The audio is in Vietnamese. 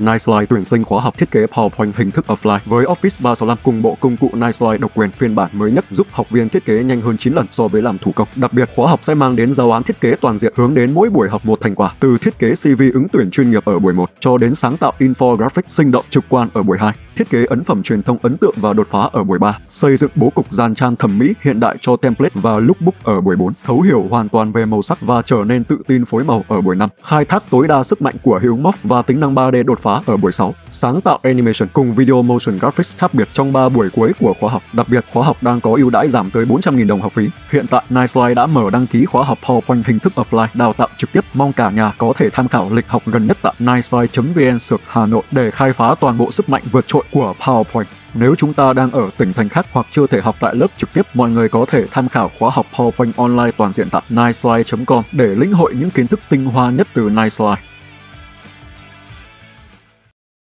Niceline tuyển sinh khóa học thiết kế PowerPoint hình thức offline với Office 365 cùng bộ công cụ Niceline độc quyền phiên bản mới nhất giúp học viên thiết kế nhanh hơn 9 lần so với làm thủ công. Đặc biệt, khóa học sẽ mang đến giáo án thiết kế toàn diện hướng đến mỗi buổi học một thành quả, từ thiết kế CV ứng tuyển chuyên nghiệp ở buổi 1 cho đến sáng tạo infographic sinh động trực quan ở buổi 2, thiết kế ấn phẩm truyền thông ấn tượng và đột phá ở buổi 3, xây dựng bố cục gian trang thẩm mỹ hiện đại cho template và lookbook ở buổi 4, thấu hiểu hoàn toàn về màu sắc và trở nên tự tin phối màu ở buổi 5, khai thác tối đa sức mạnh của hiệu móc và tính năng 3D đột phá ở buổi 6, sáng tạo animation cùng video motion graphics khác biệt trong 3 buổi cuối của khóa học. Đặc biệt, khóa học đang có ưu đãi giảm tới 400.000 đồng học phí. Hiện tại, Niceline đã mở đăng ký khóa học PowerPoint hình thức offline đào tạo trực tiếp. Mong cả nhà có thể tham khảo lịch học gần nhất tại niceline.vn sược Hà Nội để khai phá toàn bộ sức mạnh vượt trội của PowerPoint. Nếu chúng ta đang ở tỉnh thành khác hoặc chưa thể học tại lớp trực tiếp, mọi người có thể tham khảo khóa học PowerPoint online toàn diện tại niceline.com để lĩnh hội những kiến thức tinh hoa nhất từ Niceline.